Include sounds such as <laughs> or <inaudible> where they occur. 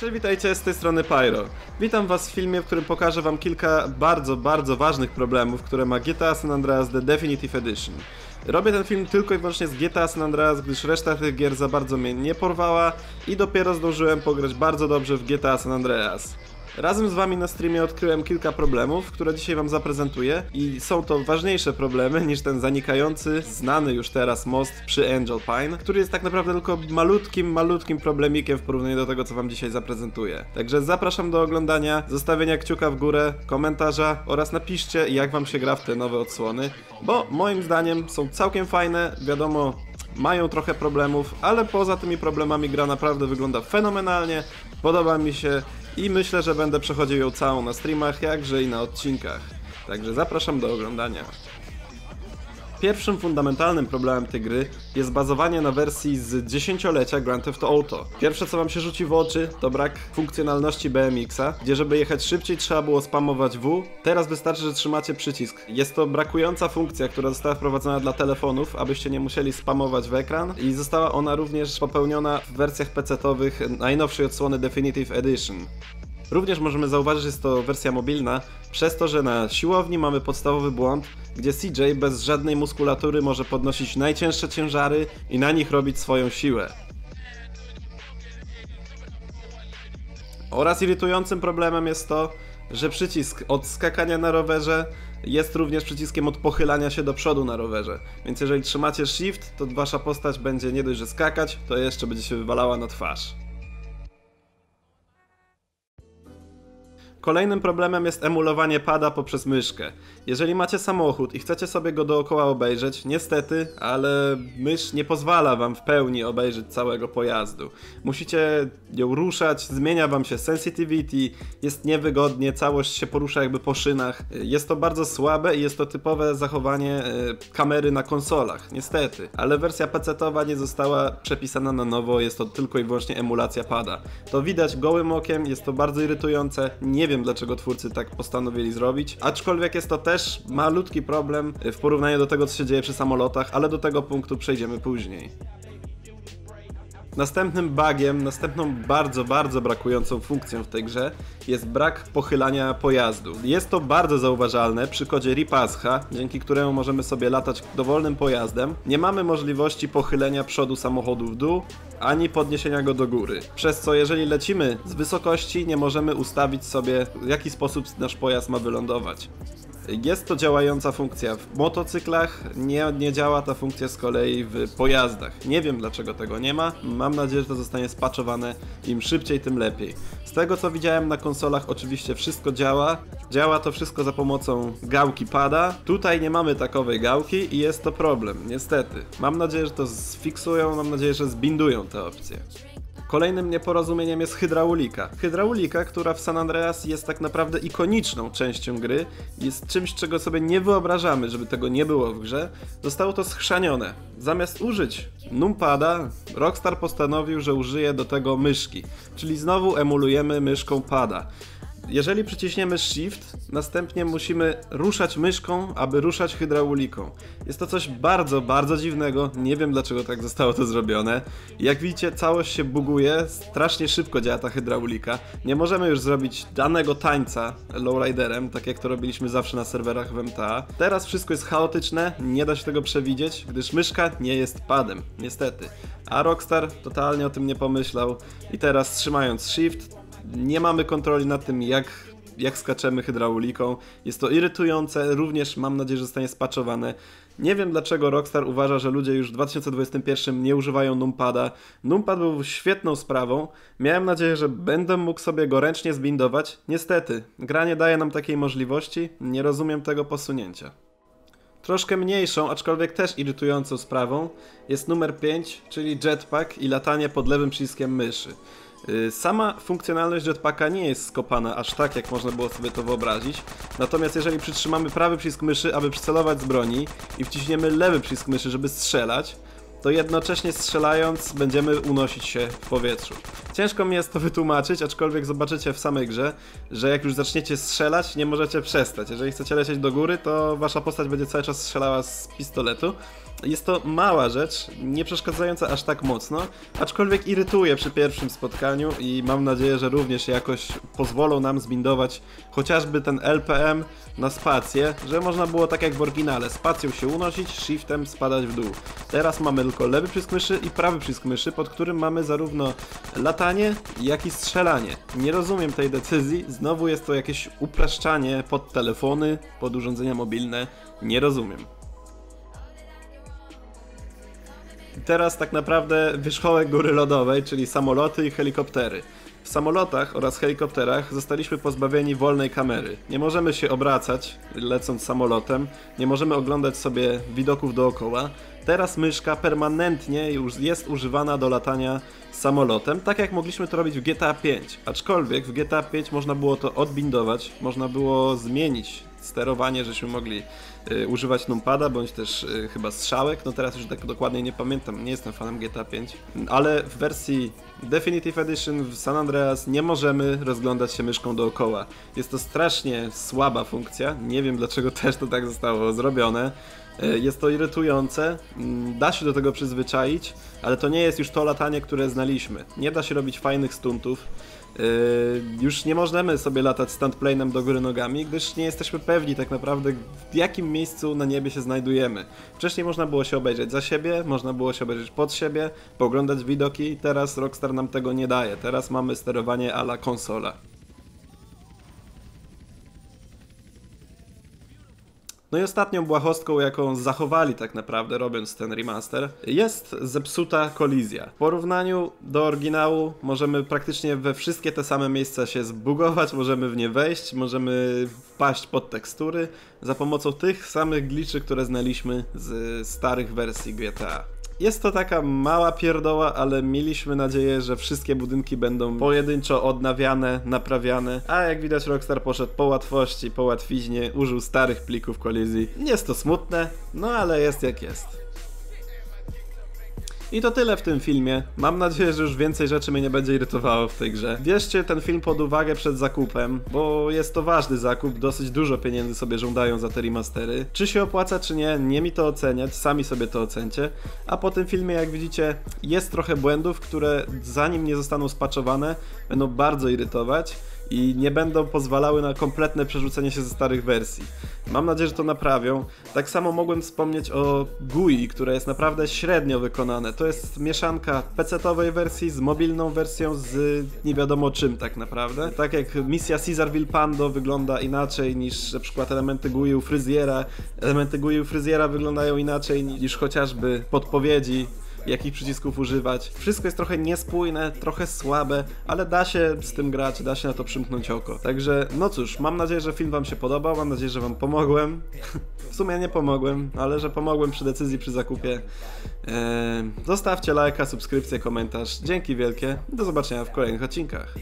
Cześć, witajcie, z tej strony Pyro. Witam was w filmie, w którym pokażę wam kilka bardzo, bardzo ważnych problemów, które ma GTA San Andreas The Definitive Edition. Robię ten film tylko i wyłącznie z GTA San Andreas, gdyż reszta tych gier za bardzo mnie nie porwała i dopiero zdążyłem pograć bardzo dobrze w GTA San Andreas. Razem z wami na streamie odkryłem kilka problemów, które dzisiaj wam zaprezentuję i są to ważniejsze problemy niż ten zanikający, znany już teraz most przy Angel Pine, który jest tak naprawdę tylko malutkim, malutkim problemikiem w porównaniu do tego, co wam dzisiaj zaprezentuję. Także zapraszam do oglądania, zostawienia kciuka w górę, komentarza oraz napiszcie, jak wam się gra w te nowe odsłony, bo moim zdaniem są całkiem fajne, wiadomo, mają trochę problemów, ale poza tymi problemami gra naprawdę wygląda fenomenalnie, podoba mi się i myślę, że będę przechodził ją całą na streamach, jakże i na odcinkach. Także zapraszam do oglądania. Pierwszym fundamentalnym problemem tej gry jest bazowanie na wersji z dziesięciolecia Grand Theft Auto. Pierwsze co wam się rzuci w oczy to brak funkcjonalności BMX-a, gdzie żeby jechać szybciej trzeba było spamować W, teraz wystarczy, że trzymacie przycisk. Jest to brakująca funkcja, która została wprowadzona dla telefonów, abyście nie musieli spamować w ekran i została ona również popełniona w wersjach PC-owych najnowszej odsłony Definitive Edition. Również możemy zauważyć, że jest to wersja mobilna, przez to, że na siłowni mamy podstawowy błąd, gdzie CJ bez żadnej muskulatury może podnosić najcięższe ciężary i na nich robić swoją siłę. Oraz irytującym problemem jest to, że przycisk od skakania na rowerze jest również przyciskiem od pochylania się do przodu na rowerze. Więc jeżeli trzymacie shift, to wasza postać będzie nie dość, że skakać, to jeszcze będzie się wywalała na twarz. Kolejnym problemem jest emulowanie pada poprzez myszkę. Jeżeli macie samochód i chcecie sobie go dookoła obejrzeć, niestety, ale mysz nie pozwala wam w pełni obejrzeć całego pojazdu. Musicie ją ruszać, zmienia wam się sensitivity, jest niewygodnie, całość się porusza jakby po szynach. Jest to bardzo słabe i jest to typowe zachowanie e, kamery na konsolach, niestety. Ale wersja PC-towa nie została przepisana na nowo, jest to tylko i wyłącznie emulacja pada. To widać gołym okiem, jest to bardzo irytujące, nie wiem wiem dlaczego twórcy tak postanowili zrobić, aczkolwiek jest to też malutki problem w porównaniu do tego co się dzieje przy samolotach, ale do tego punktu przejdziemy później. Następnym bugiem, następną bardzo, bardzo brakującą funkcją w tej grze jest brak pochylania pojazdu. Jest to bardzo zauważalne przy kodzie Ripascha, dzięki któremu możemy sobie latać dowolnym pojazdem. Nie mamy możliwości pochylenia przodu samochodu w dół, ani podniesienia go do góry. Przez co jeżeli lecimy z wysokości, nie możemy ustawić sobie w jaki sposób nasz pojazd ma wylądować. Jest to działająca funkcja. W motocyklach nie, nie działa ta funkcja z kolei w pojazdach. Nie wiem dlaczego tego nie ma. Mam nadzieję, że to zostanie spaczowane im szybciej, tym lepiej. Z tego co widziałem na konsolach oczywiście wszystko działa. Działa to wszystko za pomocą gałki pada. Tutaj nie mamy takowej gałki i jest to problem, niestety. Mam nadzieję, że to sfiksują, mam nadzieję, że zbindują te opcje. Kolejnym nieporozumieniem jest hydraulika. Hydraulika, która w San Andreas jest tak naprawdę ikoniczną częścią gry, jest czymś, czego sobie nie wyobrażamy, żeby tego nie było w grze, zostało to schrzanione. Zamiast użyć numpada, Rockstar postanowił, że użyje do tego myszki, czyli znowu emulujemy myszką pada jeżeli przyciśniemy Shift, następnie musimy ruszać myszką, aby ruszać hydrauliką. Jest to coś bardzo, bardzo dziwnego, nie wiem dlaczego tak zostało to zrobione. Jak widzicie, całość się buguje, strasznie szybko działa ta hydraulika. Nie możemy już zrobić danego tańca lowriderem, tak jak to robiliśmy zawsze na serwerach w MTA. Teraz wszystko jest chaotyczne, nie da się tego przewidzieć, gdyż myszka nie jest padem, niestety. A Rockstar totalnie o tym nie pomyślał i teraz trzymając Shift nie mamy kontroli nad tym, jak, jak skaczemy hydrauliką. Jest to irytujące, również mam nadzieję, że zostanie spaczowane. Nie wiem dlaczego Rockstar uważa, że ludzie już w 2021 nie używają numpada. Numpad był świetną sprawą. Miałem nadzieję, że będę mógł sobie go ręcznie zbindować. Niestety, gra nie daje nam takiej możliwości. Nie rozumiem tego posunięcia. Troszkę mniejszą, aczkolwiek też irytującą sprawą jest numer 5, czyli jetpack i latanie pod lewym przyciskiem myszy. Y, sama funkcjonalność jetpacka nie jest skopana aż tak, jak można było sobie to wyobrazić. Natomiast jeżeli przytrzymamy prawy przycisk myszy, aby przycelować z broni i wciśniemy lewy przycisk myszy, żeby strzelać, to jednocześnie strzelając będziemy unosić się w powietrzu. Ciężko mi jest to wytłumaczyć, aczkolwiek zobaczycie w samej grze, że jak już zaczniecie strzelać, nie możecie przestać. Jeżeli chcecie lecieć do góry, to wasza postać będzie cały czas strzelała z pistoletu. Jest to mała rzecz, nie przeszkadzająca aż tak mocno, aczkolwiek irytuje przy pierwszym spotkaniu i mam nadzieję, że również jakoś pozwolą nam zbindować chociażby ten LPM na spację, że można było tak jak w oryginale, spacją się unosić, shiftem spadać w dół. Teraz mamy tylko lewy przycisk myszy i prawy przycisk myszy, pod którym mamy zarówno latanie, jak i strzelanie. Nie rozumiem tej decyzji, znowu jest to jakieś upraszczanie pod telefony, pod urządzenia mobilne, nie rozumiem. Teraz tak naprawdę wierzchołek góry lodowej, czyli samoloty i helikoptery. W samolotach oraz helikopterach zostaliśmy pozbawieni wolnej kamery. Nie możemy się obracać lecąc samolotem, nie możemy oglądać sobie widoków dookoła. Teraz myszka permanentnie już jest używana do latania samolotem, tak jak mogliśmy to robić w GTA 5. Aczkolwiek w GTA 5 można było to odbindować, można było zmienić sterowanie, żeśmy mogli y, używać numpada, bądź też y, chyba strzałek, no teraz już tak dokładnie nie pamiętam, nie jestem fanem GTA 5, ale w wersji Definitive Edition w San Andreas nie możemy rozglądać się myszką dookoła. Jest to strasznie słaba funkcja, nie wiem dlaczego też to tak zostało zrobione. Y, Jest to irytujące, mm, da się do tego przyzwyczaić, ale to nie jest już to latanie, które znaliśmy. Nie da się robić fajnych stuntów. Yy, już nie możemy sobie latać standplanem do góry nogami, gdyż nie jesteśmy pewni tak naprawdę w jakim miejscu na niebie się znajdujemy. Wcześniej można było się obejrzeć za siebie, można było się obejrzeć pod siebie, pooglądać widoki, teraz Rockstar nam tego nie daje. Teraz mamy sterowanie a la konsola. No i ostatnią błahostką, jaką zachowali tak naprawdę robiąc ten remaster, jest zepsuta kolizja. W porównaniu do oryginału możemy praktycznie we wszystkie te same miejsca się zbugować, możemy w nie wejść, możemy wpaść pod tekstury za pomocą tych samych gliczy, które znaliśmy z starych wersji GTA. Jest to taka mała pierdoła, ale mieliśmy nadzieję, że wszystkie budynki będą pojedynczo odnawiane, naprawiane, a jak widać Rockstar poszedł po łatwości, po łatwiźnie, użył starych plików kolizji. Jest to smutne, no ale jest jak jest. I to tyle w tym filmie. Mam nadzieję, że już więcej rzeczy mnie nie będzie irytowało w tej grze. Bierzcie ten film pod uwagę przed zakupem, bo jest to ważny zakup, dosyć dużo pieniędzy sobie żądają za te remastery. Czy się opłaca, czy nie, nie mi to oceniać, sami sobie to ocencie. A po tym filmie, jak widzicie, jest trochę błędów, które zanim nie zostaną spaczowane, będą bardzo irytować i nie będą pozwalały na kompletne przerzucenie się ze starych wersji. Mam nadzieję, że to naprawią. Tak samo mogłem wspomnieć o GUI, które jest naprawdę średnio wykonane. To jest mieszanka PC-owej wersji z mobilną wersją z nie wiadomo czym tak naprawdę. Tak jak misja Caesarville Pando wygląda inaczej niż na przykład elementy GUI u fryzjera. Elementy GUI u fryzjera wyglądają inaczej niż chociażby podpowiedzi jakich przycisków używać. Wszystko jest trochę niespójne, trochę słabe, ale da się z tym grać, da się na to przymknąć oko. Także, no cóż, mam nadzieję, że film Wam się podobał, mam nadzieję, że Wam pomogłem. <laughs> w sumie nie pomogłem, ale że pomogłem przy decyzji, przy zakupie. Eee, zostawcie lajka, subskrypcję, komentarz. Dzięki wielkie. Do zobaczenia w kolejnych odcinkach.